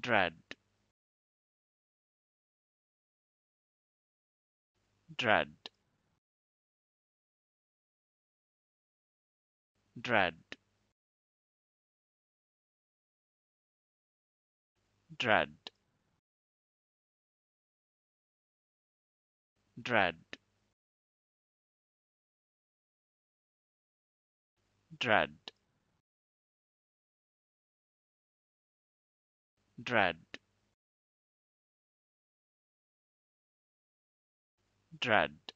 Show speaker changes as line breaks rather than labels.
dread. Dread. Dread. Dread. Dread. Dread dread. Dread